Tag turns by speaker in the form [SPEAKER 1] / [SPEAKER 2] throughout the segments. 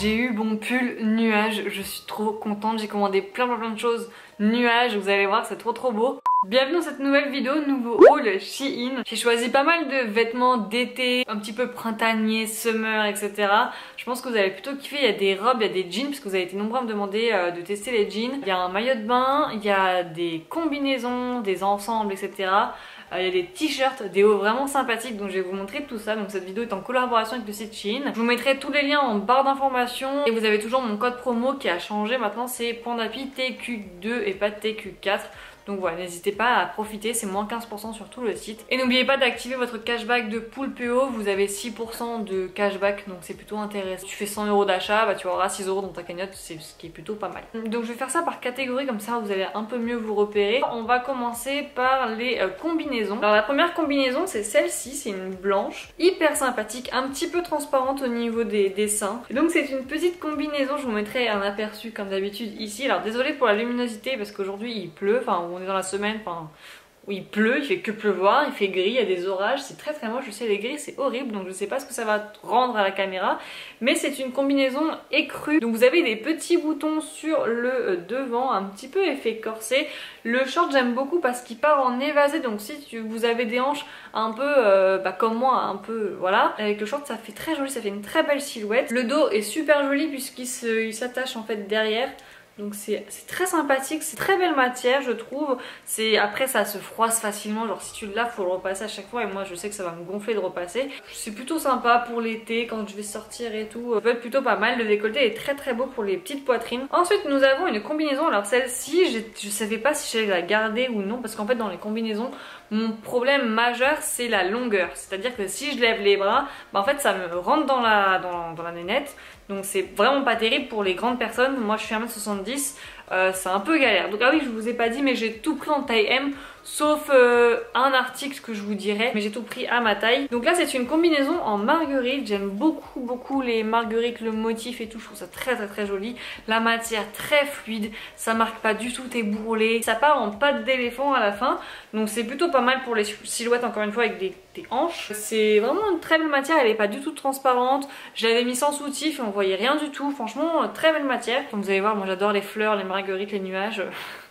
[SPEAKER 1] J'ai eu mon pull nuage, je suis trop contente, j'ai commandé plein plein plein de choses nuage, vous allez voir c'est trop trop beau. Bienvenue dans cette nouvelle vidéo, nouveau haul Shein. J'ai choisi pas mal de vêtements d'été, un petit peu printanier, summer, etc. Je pense que vous allez plutôt kiffer, il y a des robes, il y a des jeans, parce que vous avez été nombreux à me demander euh, de tester les jeans. Il y a un maillot de bain, il y a des combinaisons, des ensembles, etc. Euh, il y a des t-shirts, des hauts vraiment sympathiques donc je vais vous montrer tout ça. Donc cette vidéo est en collaboration avec le site Shein. Je vous mettrai tous les liens en barre d'informations et vous avez toujours mon code promo qui a changé maintenant c'est Pandapi TQ2 et pas TQ4. Donc voilà, n'hésitez pas à profiter, c'est moins 15% sur tout le site. Et n'oubliez pas d'activer votre cashback de Pool PO, vous avez 6% de cashback, donc c'est plutôt intéressant. Tu fais 100 euros d'achat, bah tu auras 6 euros dans ta cagnotte, c'est ce qui est plutôt pas mal. Donc je vais faire ça par catégorie, comme ça vous allez un peu mieux vous repérer. On va commencer par les euh, combinaisons. Alors la première combinaison, c'est celle-ci, c'est une blanche, hyper sympathique, un petit peu transparente au niveau des dessins. donc c'est une petite combinaison, je vous mettrai un aperçu comme d'habitude ici. Alors désolé pour la luminosité parce qu'aujourd'hui il pleut, enfin on est dans la semaine, où il pleut, il fait que pleuvoir, il fait gris, il y a des orages, c'est très très moche, je sais les gris c'est horrible donc je sais pas ce que ça va rendre à la caméra mais c'est une combinaison écrue. Donc vous avez des petits boutons sur le euh, devant, un petit peu effet corset le short j'aime beaucoup parce qu'il part en évasé donc si vous avez des hanches un peu euh, bah, comme moi un peu voilà. Avec le short ça fait très joli, ça fait une très belle silhouette. Le dos est super joli puisqu'il s'attache en fait derrière donc c'est très sympathique, c'est très belle matière je trouve. C'est Après ça se froisse facilement, genre si tu le laves faut le repasser à chaque fois et moi je sais que ça va me gonfler de repasser. C'est plutôt sympa pour l'été quand je vais sortir et tout. Ça peut être plutôt pas mal, le décolleté est très très beau pour les petites poitrines. Ensuite nous avons une combinaison, alors celle-ci je savais pas si j'allais la garder ou non parce qu'en fait dans les combinaisons mon problème majeur c'est la longueur. C'est-à-dire que si je lève les bras, bah, en fait ça me rentre dans la, dans, dans la nénette donc c'est vraiment pas terrible pour les grandes personnes. Moi je suis 1m70, euh, c'est un peu galère. Donc ah oui je vous ai pas dit mais j'ai tout pris en taille M sauf euh, un article que je vous dirai mais j'ai tout pris à ma taille. Donc là c'est une combinaison en marguerite. J'aime beaucoup beaucoup les marguerites le motif et tout. Je trouve ça très très très joli. La matière très fluide. Ça marque pas du tout tes bourrelets. Ça part en pâte d'éléphant à la fin. Donc c'est plutôt pas mal pour les silhouettes encore une fois avec des, hanches. C'est vraiment une très belle matière. Elle est pas du tout transparente. Je l'avais mis sans soutif et on voyait rien du tout. Franchement très belle matière. Comme vous allez voir moi j'adore les fleurs les marguerites les nuages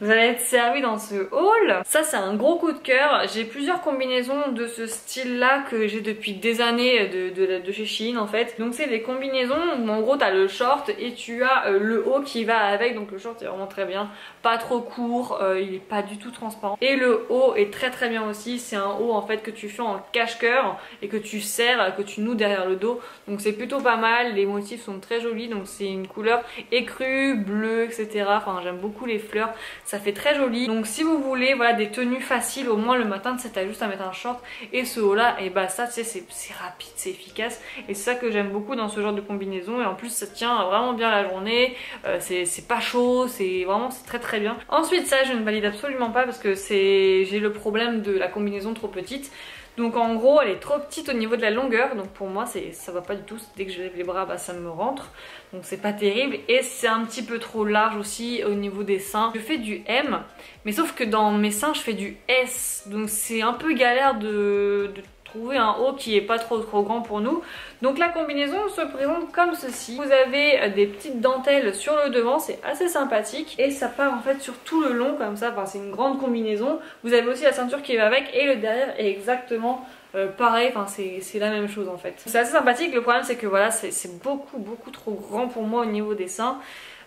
[SPEAKER 1] vous allez être servi dans ce haul. Ça c'est un gros coup de cœur. J'ai plusieurs combinaisons de ce style là que j'ai depuis des années de, de, chez Shein en fait. Donc c'est des combinaisons où en gros t'as le short et tu as euh, le haut qui va avec. Donc le short est vraiment très bien. Pas trop court, euh, il est pas du tout transparent. Et le haut est très très bien aussi. C'est un haut en fait que tu fais en cache-cœur et que tu serres, que tu noues derrière le dos. Donc c'est plutôt pas mal. Les motifs sont très jolis. Donc c'est une couleur écrue, bleue, etc. Enfin j'aime beaucoup les fleurs ça fait très joli. Donc si vous voulez voilà des tenues faciles, au moins le matin c'est juste à mettre un short et ce haut là, et bah ça tu sais c'est rapide, c'est efficace et c'est ça que j'aime beaucoup dans ce genre de combinaison et en plus ça tient vraiment bien la journée, euh, c'est pas chaud, c'est vraiment c'est très très bien. Ensuite ça je ne valide absolument pas parce que c'est j'ai le problème de la combinaison trop petite. Donc en gros elle est trop petite au niveau de la longueur. Donc pour moi ça va pas du tout, dès que je lève les bras bah, ça me rentre. Donc c'est pas terrible. Et c'est un petit peu trop large aussi au niveau des seins. Je fais du M mais sauf que dans mes seins je fais du S. Donc c'est un peu galère de, de trouver un haut qui est pas trop trop grand pour nous. Donc la combinaison se présente comme ceci. Vous avez euh, des petites dentelles sur le devant, c'est assez sympathique. Et ça part en fait sur tout le long comme ça, enfin, c'est une grande combinaison. Vous avez aussi la ceinture qui va avec et le derrière est exactement euh, pareil, enfin c'est la même chose en fait. C'est assez sympathique, le problème c'est que voilà, c'est beaucoup beaucoup trop grand pour moi au niveau des seins.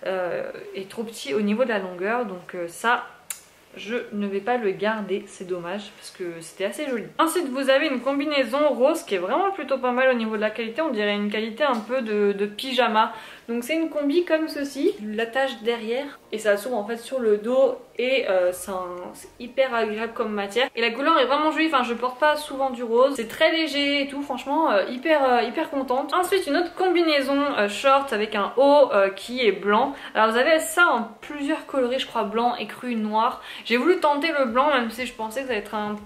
[SPEAKER 1] Euh, et trop petit au niveau de la longueur donc ça je ne vais pas le garder, c'est dommage parce que c'était assez joli. Ensuite vous avez une combinaison rose qui est vraiment plutôt pas mal au niveau de la qualité, on dirait une qualité un peu de, pyjama. Donc c'est une combi comme ceci, l'attache derrière et ça s'ouvre en fait sur le dos et euh, c'est hyper agréable comme matière. Et la couleur est vraiment jolie, enfin je porte pas souvent du rose, c'est très léger et tout, franchement euh, hyper, euh, hyper contente. Ensuite une autre combinaison short avec un haut qui est blanc. Alors vous avez ça en plusieurs coloris, je crois blanc, écru, noir. J'ai voulu tenter le blanc même si je pensais que ça allait être un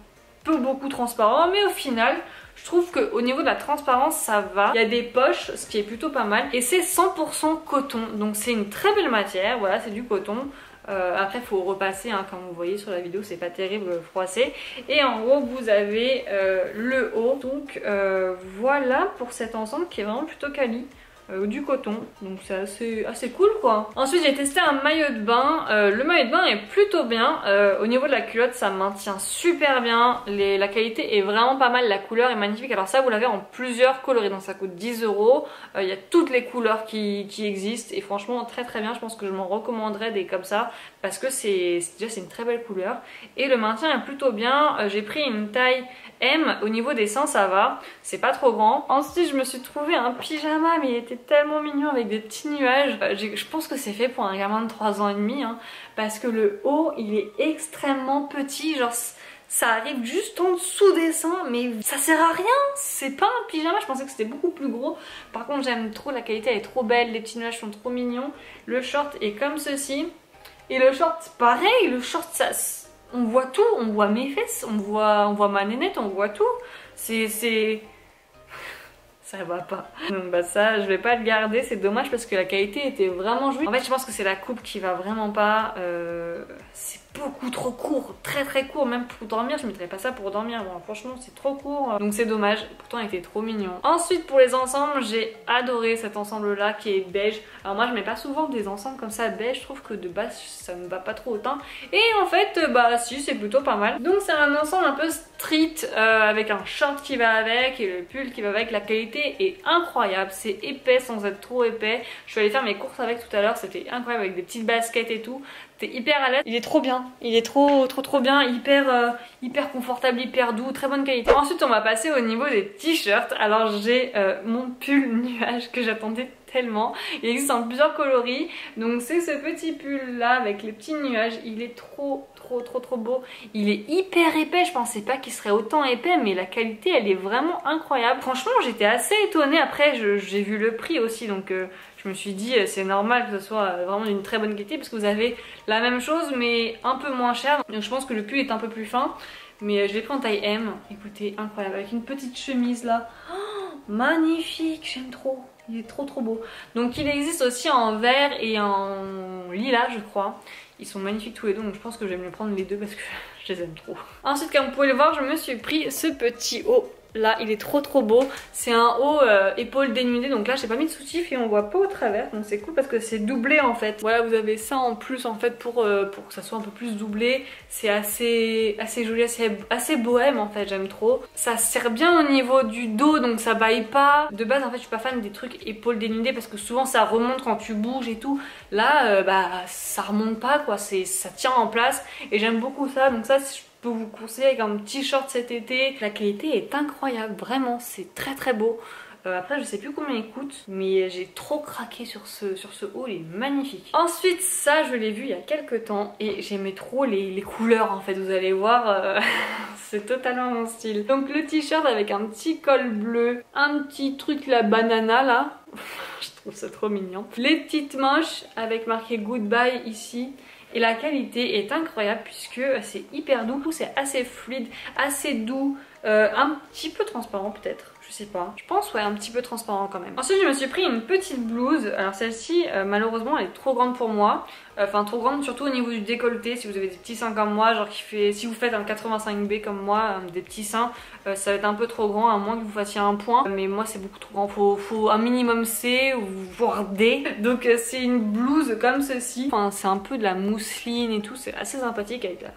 [SPEAKER 1] peu beaucoup transparent mais au final je trouve qu'au niveau de la transparence ça va. Il y a des poches ce qui est plutôt pas mal. Et c'est 100% coton. Donc c'est une très belle matière, voilà c'est du coton. Euh, après faut repasser hein, comme vous voyez sur la vidéo c'est pas terrible froissé. Et en gros vous avez euh, le haut. Donc euh, voilà pour cet ensemble qui est vraiment plutôt quali euh, du coton. Donc c'est assez, assez cool quoi. Ensuite j'ai testé un maillot de bain. Euh, le maillot de bain est plutôt bien. Euh, au niveau de la culotte ça maintient super bien. la qualité est vraiment pas mal. La couleur est magnifique. Alors ça vous l'avez en plusieurs coloris. Donc ça coûte 10 euros. Il y a toutes les couleurs qui, existent. Et franchement très très bien. Je pense que je m'en recommanderais des comme ça. Parce que c'est déjà c'est une très belle couleur. Et le maintien est plutôt bien. j'ai pris une taille M. Au niveau des seins ça va. C'est pas trop grand. Ensuite je me suis trouvé un pyjama mais il était tellement mignon avec des petits nuages. Euh, je pense que c'est fait pour un gamin de 3 ans et demi hein, parce que le haut il est extrêmement petit, genre ça arrive juste en dessous des seins mais ça sert à rien, c'est pas un pyjama, je pensais que c'était beaucoup plus gros. Par contre j'aime trop, la qualité elle est trop belle, les petits nuages sont trop mignons. Le short est comme ceci et le short pareil, le short ça... On voit tout, on voit mes fesses, on voit, on voit ma nénette, on voit tout. C'est ça va pas. Donc bah ça, je vais pas le garder, c'est dommage parce que la qualité était vraiment jouée. En fait, je pense que c'est la coupe qui va vraiment pas. Euh, beaucoup trop court, très très court, même pour dormir, je mettrais pas ça pour dormir, bon, franchement c'est trop court, donc c'est dommage, pourtant il était trop mignon. Ensuite pour les ensembles, j'ai adoré cet ensemble là qui est beige, alors moi je mets pas souvent des ensembles comme ça beige, je trouve que de base ça me va pas trop autant, et en fait bah si c'est plutôt pas mal. Donc c'est un ensemble un peu street euh, avec un short qui va avec et le pull qui va avec, la qualité est incroyable, c'est épais sans être trop épais, je suis allée faire mes courses avec tout à l'heure, c'était incroyable avec des petites baskets et tout, T'es hyper à l'aise. Il est trop bien. Il est trop trop trop bien. Hyper, euh, hyper confortable, hyper doux, très bonne qualité. Ensuite on va passer au niveau des t-shirts. Alors j'ai euh, mon pull nuage que j'attendais tellement. Il existe en plusieurs coloris. Donc c'est ce petit pull là avec les petits nuages. Il est trop trop trop trop beau. Il est hyper épais. Je pensais pas qu'il serait autant épais mais la qualité elle est vraiment incroyable. Franchement j'étais assez étonnée. Après j'ai vu le prix aussi donc euh, je me suis dit euh, c'est normal que ce soit euh, vraiment d'une très bonne qualité parce que vous avez la même chose mais un peu moins cher. Donc je pense que le pull est un peu plus fin. Mais je l'ai pris en taille M. Écoutez, incroyable. Avec une petite chemise là. Oh, magnifique, j'aime trop. Il est trop trop beau. Donc il existe aussi en vert et en lilas je crois. Ils sont magnifiques tous les deux donc je pense que je vais me prendre les deux parce que je les aime trop. Ensuite comme vous pouvez le voir je me suis pris ce petit haut Là, il est trop trop beau. C'est un haut euh, épaule dénudée. Donc là, j'ai pas mis de soutif et on voit pas au travers. Donc c'est cool parce que c'est doublé en fait. Voilà, vous avez ça en plus en fait pour, euh, que ça soit un peu plus doublé. C'est assez, assez joli, assez, bohème en fait. J'aime trop. Ça sert bien au niveau du dos donc ça baille pas. De base, en fait, je suis pas fan des trucs épaules dénudées parce que souvent ça remonte quand tu bouges et tout. Là, euh, bah ça remonte pas quoi. Ça tient en place et j'aime beaucoup ça. Donc ça, peux vous conseiller un petit short cet été. La qualité est incroyable, vraiment, c'est très très beau. Euh, après je sais plus combien il coûte mais j'ai trop craqué sur ce, sur ce haut, il est magnifique. Ensuite ça je l'ai vu il y a quelques temps et j'aimais trop les, couleurs en fait, vous allez voir, euh, c'est totalement mon style. Donc le t-shirt avec un petit col bleu, un petit truc la banana là, je trouve ça trop mignon. Les petites manches avec marqué goodbye ici et la qualité est incroyable puisque c'est hyper doux, c'est assez fluide, assez doux, euh, un petit peu transparent peut-être je sais pas. Je pense ouais un petit peu transparent quand même. Ensuite je me suis pris une petite blouse. Alors celle-ci euh, malheureusement elle est trop grande pour moi. Euh, enfin trop grande surtout au niveau du décolleté. Si vous avez des petits seins comme moi, genre qui fait... Si vous faites un 85B comme moi, euh, des petits seins, ça va être un peu trop grand à moins que vous fassiez un point. Mais moi c'est beaucoup trop grand. Faut, faut un minimum C ou voire D. Donc c'est une blouse comme ceci. Enfin c'est un peu de la mousseline et tout. C'est assez sympathique avec la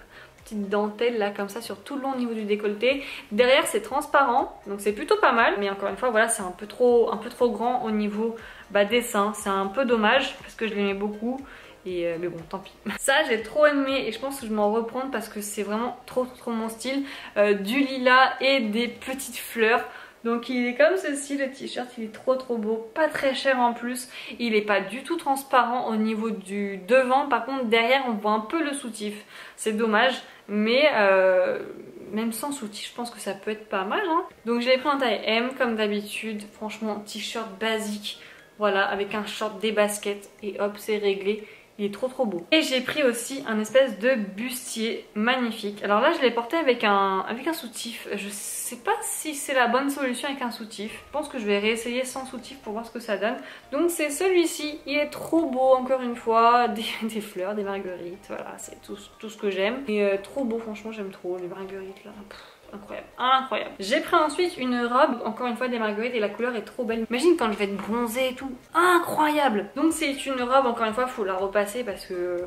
[SPEAKER 1] dentelle là comme ça sur tout le long au niveau du décolleté. Derrière c'est transparent donc c'est plutôt pas mal mais encore une fois voilà c'est un peu trop un peu trop grand au niveau bah, des seins. C'est un peu dommage parce que je l'aimais beaucoup. Et euh, mais bon tant pis ça j'ai trop aimé et je pense que je m'en reprends parce que c'est vraiment trop trop mon style euh, du lilas et des petites fleurs donc il est comme ceci le t-shirt, il est trop trop beau, pas très cher en plus. Il est pas du tout transparent au niveau du devant, par contre derrière on voit un peu le soutif. C'est dommage, mais euh, même sans soutif, je pense que ça peut être pas mal. Hein. Donc j'ai pris en taille M comme d'habitude. Franchement, t-shirt basique. Voilà, avec un short, des baskets et hop, c'est réglé. Il est trop trop beau. Et j'ai pris aussi un espèce de bustier magnifique. Alors là je l'ai porté avec un, avec un soutif. Je sais pas si c'est la bonne solution avec un soutif. Je pense que je vais réessayer sans soutif pour voir ce que ça donne. Donc c'est celui-ci. Il est trop beau encore une fois. Des, fleurs, des marguerites. Voilà c'est tout, ce que j'aime. Et euh, trop beau franchement j'aime trop les marguerites là. Incroyable, incroyable. J'ai pris ensuite une robe, encore une fois des marguerites et la couleur est trop belle. Imagine quand je vais être bronzée et tout, incroyable. Donc c'est une robe, encore une fois, faut la repasser parce que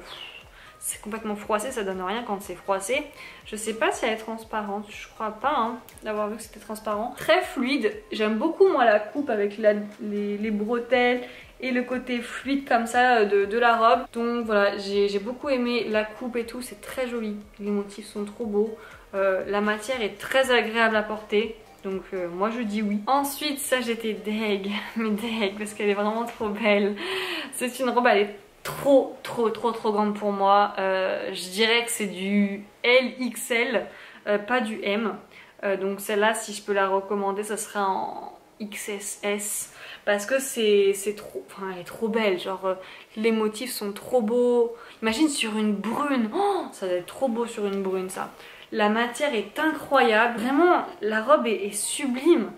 [SPEAKER 1] c'est complètement froissé, ça donne rien quand c'est froissé. Je sais pas si elle est transparente, je crois pas hein, d'avoir vu que c'était transparent. Très fluide, j'aime beaucoup moi la coupe avec les, bretelles et le côté fluide comme ça euh, de, la robe. Donc voilà, j'ai beaucoup aimé la coupe et tout, c'est très joli. Les motifs sont trop beaux. Euh, la matière est très agréable à porter. Donc euh, moi je dis oui. Ensuite ça j'étais deg, mais deg parce qu'elle est vraiment trop belle. C'est une robe, elle est trop trop trop trop grande pour moi. Euh, je dirais que c'est du LXL, pas du M. Donc celle-là, si je peux la recommander, ça serait en XSS. Parce que c'est trop... Enfin, elle est trop belle. Genre, les motifs sont trop beaux. Imagine sur une brune. Oh, ça doit être trop beau sur une brune, ça. La matière est incroyable. Vraiment, la robe est sublime.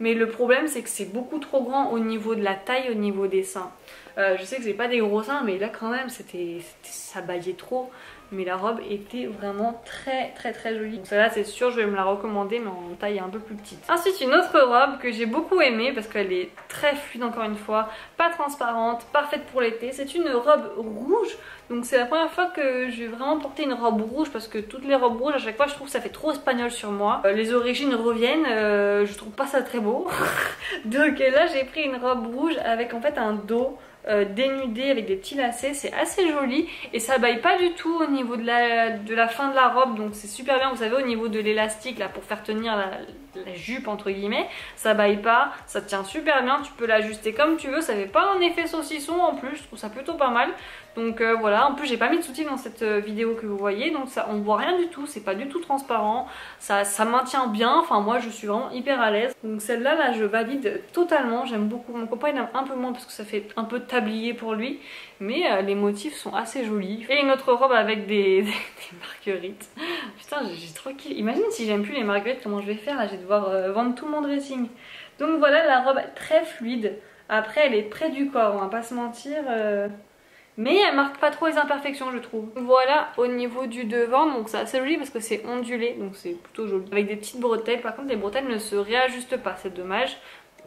[SPEAKER 1] Mais le problème, c'est que c'est beaucoup trop grand au niveau de la taille, au niveau des seins. Euh, je sais que c'est pas des gros seins, mais là quand même, c'était ça baillait trop. Mais la robe était vraiment très très très jolie. Donc celle-là, c'est sûr, je vais me la recommander, mais en taille un peu plus petite. Ensuite, une autre robe que j'ai beaucoup aimée, parce qu'elle est très fluide encore une fois, pas transparente, parfaite pour l'été. C'est une robe rouge. Donc c'est la première fois que je vais vraiment porter une robe rouge, parce que toutes les robes rouges, à chaque fois, je trouve que ça fait trop espagnol sur moi. Euh, les origines reviennent, euh, je trouve pas ça très beau. Donc là, j'ai pris une robe rouge avec en fait un dos euh, dénudé avec des petits lacets, c'est assez joli. Et ça baille pas du tout au niveau de la, de la fin de la robe donc c'est super bien, vous savez au niveau de l'élastique là pour faire tenir la, la, jupe entre guillemets, ça baille pas, ça tient super bien, tu peux l'ajuster comme tu veux, ça fait pas un effet saucisson en plus, je trouve ça plutôt pas mal donc euh, voilà, en plus j'ai pas mis de sous dans cette euh, vidéo que vous voyez, donc ça on voit rien du tout, c'est pas du tout transparent, ça, ça maintient bien, enfin moi je suis vraiment hyper à l'aise. Donc celle-là là je valide totalement, j'aime beaucoup, mon copain. Il aime un peu moins parce que ça fait un peu tablier pour lui, mais euh, les motifs sont assez jolis. Et une autre robe avec des, des, marguerites, putain j'ai trop kiffé, imagine si j'aime plus les marguerites comment je vais faire là, je vais devoir vendre tout mon dressing. Donc voilà la robe très fluide, après elle est près du corps, on va pas se mentir... Mais elle marque pas trop les imperfections je trouve. Voilà au niveau du devant, donc c'est assez joli parce que c'est ondulé, donc c'est plutôt joli. Avec des petites bretelles, par contre les bretelles ne se réajustent pas, c'est dommage.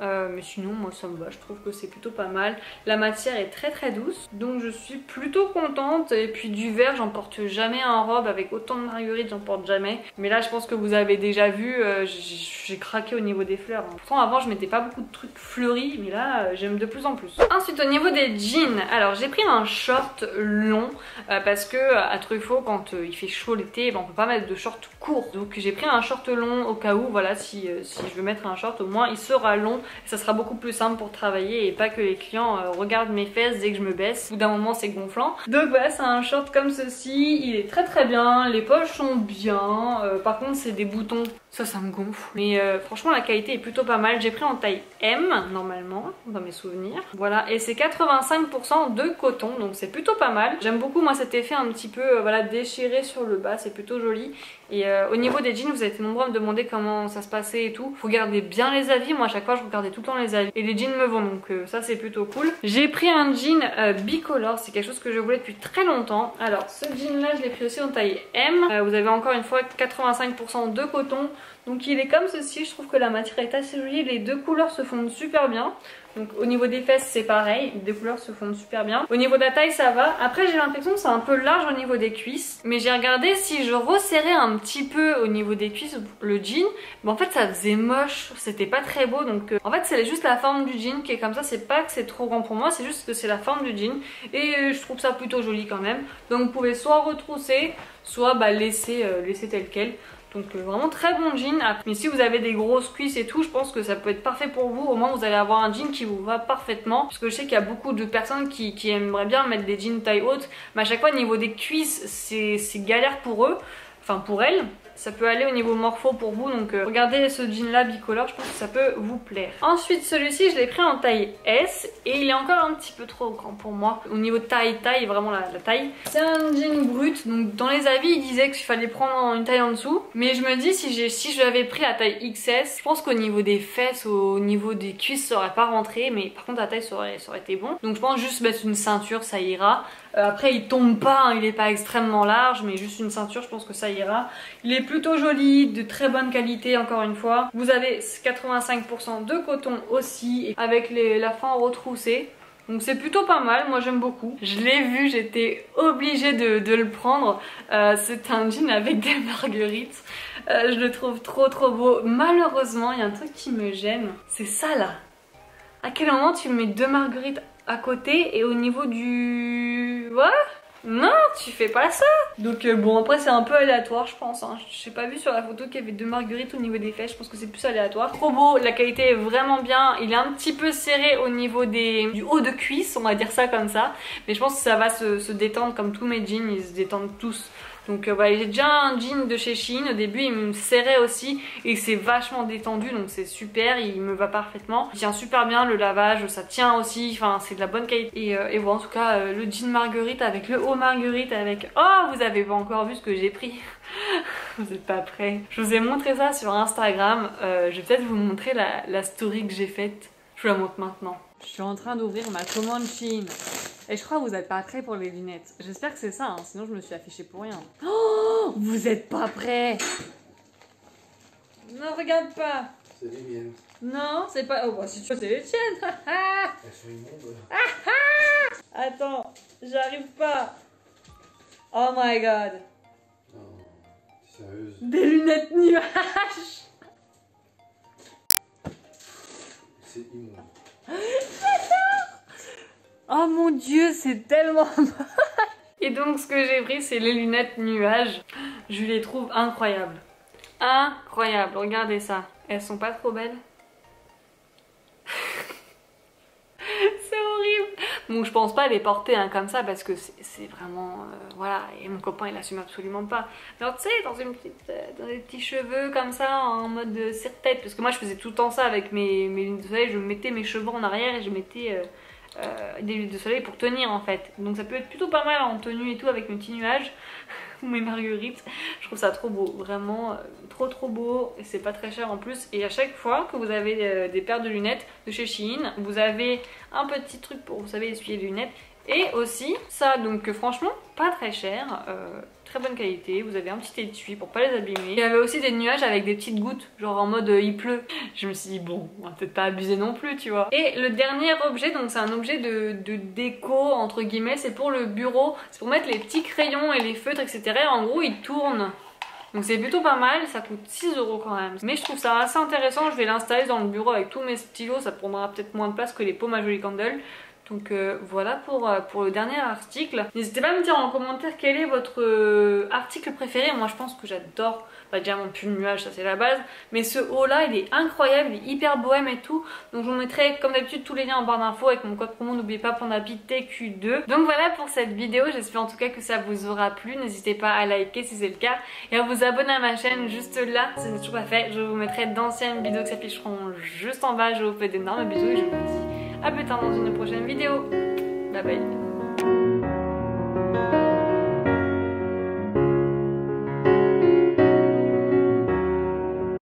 [SPEAKER 1] Euh, mais sinon moi ça me va, je trouve que c'est plutôt pas mal. La matière est très très douce, donc je suis plutôt contente. Et puis du vert, j'en porte jamais en robe avec autant de marguerites, j'en porte jamais. Mais là je pense que vous avez déjà vu, euh, j'ai craqué au niveau des fleurs. Pourtant avant je mettais pas beaucoup de trucs fleuris, mais là euh, j'aime de plus en plus. Ensuite au niveau des jeans, alors j'ai pris un short long parce que à Truffaut quand il fait chaud l'été, ben, on peut pas mettre de short court. Donc j'ai pris un short long au cas où, voilà, si, si je veux mettre un short au moins il sera long ça sera beaucoup plus simple pour travailler et pas que les clients euh, regardent mes fesses dès que je me baisse. Au bout d'un moment c'est gonflant. Donc voilà c'est un short comme ceci, il est très très bien, les poches sont bien, euh, par contre c'est des boutons ça, ça me gonfle. Mais euh, franchement, la qualité est plutôt pas mal. J'ai pris en taille M, normalement, dans mes souvenirs. Voilà, et c'est 85% de coton, donc c'est plutôt pas mal. J'aime beaucoup, moi, cet effet un petit peu voilà, déchiré sur le bas, c'est plutôt joli. Et au niveau des jeans, vous avez été nombreux à me demander comment ça se passait et tout. Faut garder bien les avis. Moi, à chaque fois, je tout le temps les avis. Et les jeans me vont, donc euh, ça, c'est plutôt cool. J'ai pris un jean euh, bicolore. C'est quelque chose que je voulais depuis très longtemps. Alors, ce jean-là, je l'ai pris aussi en taille M. Euh, vous avez encore une fois 85% de coton. Donc il est comme ceci, je trouve que la matière est assez jolie, les deux couleurs se fondent super bien. Donc au niveau des fesses c'est pareil, les couleurs se fondent super bien. Au niveau de la taille ça va. Après j'ai l'impression que c'est un peu large au niveau des cuisses. Mais j'ai regardé si je resserrais un petit peu au niveau des cuisses le jean, mais en fait ça faisait moche, c'était pas très beau. Donc euh, en fait c'est juste la forme du jean qui est comme ça, c'est pas que c'est trop grand pour moi, c'est juste que c'est la forme du jean. Et euh, je trouve ça plutôt joli quand même. Donc vous pouvez soit retrousser, soit bah, laisser, euh, laisser tel quel. Donc euh, vraiment très bon jean. Mais si vous avez des grosses cuisses et tout, je pense que ça peut être parfait pour vous. Au moins vous allez avoir un jean qui vous va parfaitement. Parce que je sais qu'il y a beaucoup de personnes qui, aimeraient bien mettre des jeans taille haute. Mais à chaque fois au niveau des cuisses, c'est galère pour eux. Enfin pour elles ça peut aller au niveau morpho pour vous donc euh, regardez ce jean là bicolore je pense que ça peut vous plaire. Ensuite celui-ci je l'ai pris en taille S et il est encore un petit peu trop grand pour moi. Au niveau taille taille vraiment la, taille. C'est un jean brut donc dans les avis il disait qu'il fallait prendre une taille en dessous. Mais je me dis si, si je l'avais pris à taille XS je pense qu'au niveau des fesses au niveau des cuisses ça aurait pas rentré mais par contre la taille ça aurait, ça aurait été bon. Donc je pense juste mettre une ceinture ça ira après il tombe pas, hein, il est pas extrêmement large mais juste une ceinture je pense que ça ira. Il est plutôt joli, de très bonne qualité encore une fois. Vous avez 85% de coton aussi avec la fin retroussée. Donc c'est plutôt pas mal, moi j'aime beaucoup. Je l'ai vu, j'étais obligée de, le prendre. Euh, c'est un jean avec des marguerites. Euh, je le trouve trop trop beau. Malheureusement, il y a un truc qui me gêne. C'est ça là. À quel moment tu mets deux marguerites à côté et au niveau du... Ouais non, tu fais pas ça Donc euh, bon, après c'est un peu aléatoire je pense. Hein. J'ai pas vu sur la photo qu'il y avait deux marguerites au niveau des fesses. Je pense que c'est plus aléatoire. Trop beau, la qualité est vraiment bien. Il est un petit peu serré au niveau des, du haut de cuisse, on va dire ça comme ça. Mais je pense que ça va se, se détendre comme tous mes jeans, ils se détendent tous. Donc euh, j'ai déjà un jean de chez Shein. Au début, il me serrait aussi et c'est vachement détendu, donc c'est super. Il me va parfaitement. Il tient super bien le lavage, ça tient aussi. Enfin, c'est de la bonne qualité. Et, euh, voilà, en tout cas, euh, le jean marguerite avec le haut marguerite avec... Oh, vous avez pas encore vu ce que j'ai pris vous êtes pas prêts. Je vous ai montré ça sur Instagram. je vais peut-être vous montrer la, la story que j'ai faite. Je vous la montre maintenant. Je suis en train d'ouvrir ma commande Shein. Et je crois que vous êtes pas prêts pour les lunettes. J'espère que c'est ça, hein, sinon je me suis affichée pour rien. Oh Vous êtes pas prêts Non, regarde pas
[SPEAKER 2] C'est les miennes.
[SPEAKER 1] Non, c'est pas... Oh, bah si tu veux, c'est les tiennes
[SPEAKER 2] Elles sont immondes.
[SPEAKER 1] Attends, j'arrive pas. Oh my god.
[SPEAKER 2] Non, sérieuse.
[SPEAKER 1] Des lunettes nuages
[SPEAKER 2] C'est immonde.
[SPEAKER 1] Oh mon dieu, c'est tellement Et donc ce que j'ai pris, c'est les lunettes nuages. Je les trouve incroyables. Incroyables, regardez ça. Elles sont pas trop belles C'est horrible Bon, je pense pas les porter hein, comme ça parce que c'est vraiment... Euh, voilà, et mon copain il assume absolument pas. Mais tu sais, dans, euh, dans des petits chaveux comme ça, en mode serre-tête. Parce que moi je faisais tout le temps ça avec mes, mes lunettes de soleil. Je mettais mes cheveux en arrière et je mettais... Euh, euh, des lunettes de soleil pour tenir en fait. Donc ça peut être plutôt pas mal en tenue et tout avec mes petits nuages ou mes marguerites. Je trouve ça trop beau, vraiment euh, trop trop beau et c'est pas très cher en plus. Et à chaque fois que vous avez euh, des paires de lunettes de chez Shein, vous avez un petit truc pour, vous savez, essuyer les lunettes. Et aussi ça, donc franchement, pas très cher très bonne qualité. Vous avez un petit étui pour pas les abîmer. Il y avait aussi des nuages avec des petites gouttes, genre en mode euh, il pleut. Je me suis dit bon, on va peut-être pas abuser non plus, tu vois. Et le dernier objet, donc c'est un objet de, déco entre guillemets, c'est pour le bureau. C'est pour mettre les petits crayons et les feutres, etc. En gros, il tourne. Donc c'est plutôt pas mal, ça coûte 6 euros quand même. Mais je trouve ça assez intéressant, je vais l'installer dans le bureau avec tous mes stylos, ça prendra peut-être moins de place que les pots à Jolie Candle. Donc euh, voilà pour, euh, pour le dernier article. N'hésitez pas à me dire en commentaire quel est votre euh, article préféré. Moi je pense que j'adore, bah, déjà mon pull nuage, ça c'est la base. Mais ce haut là il est incroyable, il est hyper bohème et tout. Donc je vous mettrai comme d'habitude tous les liens en barre d'infos avec mon code promo. N'oubliez pas Pandapi TQ2. Donc voilà pour cette vidéo, j'espère en tout cas que ça vous aura plu. N'hésitez pas à liker si c'est le cas et à vous abonner à ma chaîne juste là si ce n'est toujours pas fait. Je vous mettrai d'anciennes vidéos qui s'afficheront juste en bas. Je vous fais d'énormes bisous et je vous dis à plus tard dans une prochaine vidéo. Bye bye